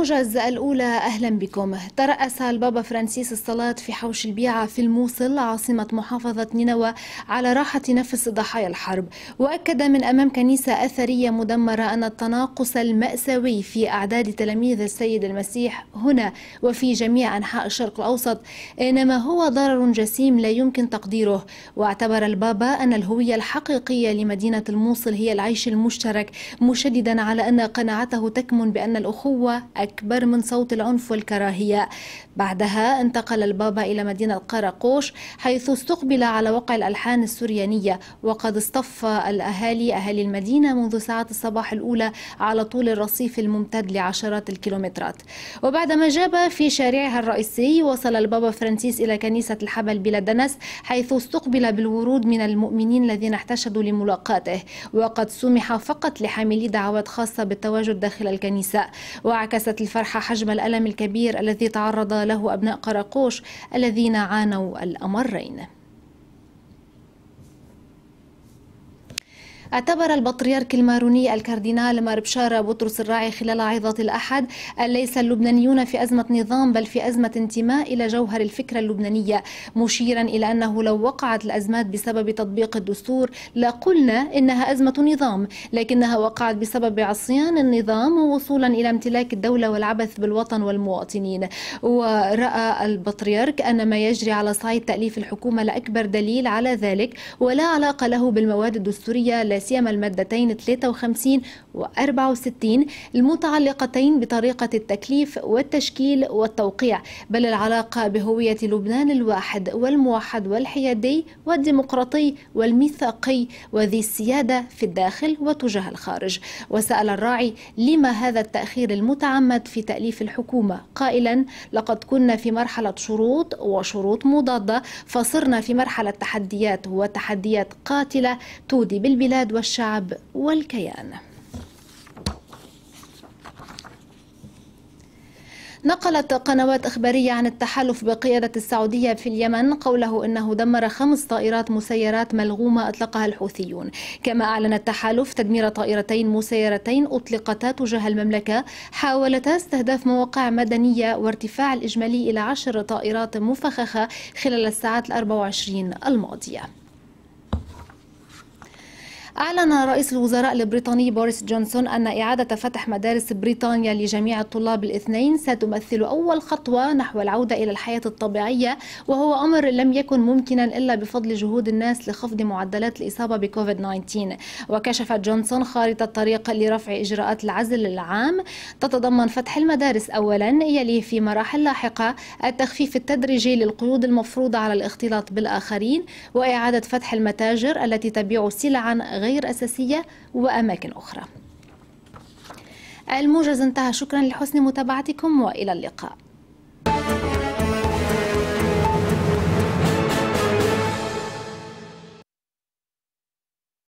الموجز الأولى أهلا بكم. ترأس البابا فرانسيس الصلاة في حوش البيعة في الموصل عاصمة محافظة نينوى على راحة نفس ضحايا الحرب. وأكد من أمام كنيسة أثرية مدمرة أن التناقص المأساوي في أعداد تلاميذ السيد المسيح هنا وفي جميع أنحاء الشرق الأوسط إنما هو ضرر جسيم لا يمكن تقديره. واعتبر البابا أن الهوية الحقيقية لمدينة الموصل هي العيش المشترك مشددا على أن قناعته تكمن بأن الأخوة أكبر من صوت العنف والكراهية. بعدها انتقل البابا إلى مدينة قراقوش حيث استقبل على وقع الألحان السريانية. وقد اصطف الأهالي أهالي المدينة منذ ساعات الصباح الأولى على طول الرصيف الممتد لعشرات الكيلومترات. وبعدما جاب في شارعها الرئيسي وصل البابا فرانسيس إلى كنيسة الحبل بلا دنس حيث استقبل بالورود من المؤمنين الذين احتشدوا لملاقاته. وقد سمح فقط لحاملي دعوات خاصة بالتواجد داخل الكنيسة. وعكست الفرحة حجم الألم الكبير الذي تعرض له أبناء قراقوش الذين عانوا الأمرين. اعتبر البطريرك الماروني الكاردينال مار بشارة بطرس الراعي خلال عظة الأحد. أن ليس اللبنانيون في أزمة نظام بل في أزمة انتماء إلى جوهر الفكرة اللبنانية مشيرا إلى أنه لو وقعت الأزمات بسبب تطبيق الدستور لقلنا إنها أزمة نظام لكنها وقعت بسبب عصيان النظام ووصولا إلى امتلاك الدولة والعبث بالوطن والمواطنين. ورأى البطريرك أن ما يجري على صعيد تأليف الحكومة لأكبر دليل على ذلك ولا علاقة له بالمواد الدستورية سيما المادتين 53 و 64 المتعلقتين بطريقة التكليف والتشكيل والتوقيع بل العلاقة بهوية لبنان الواحد والموحد والحيادي والديمقراطي والميثاقي وذي السيادة في الداخل وتجاه الخارج. وسأل الراعي لما هذا التأخير المتعمد في تأليف الحكومة؟ قائلا لقد كنا في مرحلة شروط وشروط مضادة فصرنا في مرحلة تحديات وتحديات قاتلة تودي بالبلاد والشعب والكيان. نقلت قنوات إخبارية عن التحالف بقيادة السعودية في اليمن قوله إنه دمر خمس طائرات مسيرات ملغومة أطلقها الحوثيون. كما أعلن التحالف تدمير طائرتين مسيرتين أطلقتا تجاه المملكة حاولتا استهداف مواقع مدنية وارتفاع الإجمالي إلى عشر طائرات مفخخة خلال الساعات الأربع وعشرين الماضية. أعلن رئيس الوزراء البريطاني بوريس جونسون أن إعادة فتح مدارس بريطانيا لجميع الطلاب الاثنين ستمثل أول خطوة نحو العودة إلى الحياة الطبيعية وهو أمر لم يكن ممكنا إلا بفضل جهود الناس لخفض معدلات الإصابة بكوفيد 19 وكشفت جونسون خارطة طريق لرفع إجراءات العزل العام. تتضمن فتح المدارس أولا يليه في مراحل لاحقة التخفيف التدريجي للقيود المفروضة على الاختلاط بالآخرين وإعادة فتح المتاجر التي تبيع سلعا غير أساسية وأماكن أخرى. الموجز انتهى شكرا لحسن متابعتكم وإلى اللقاء.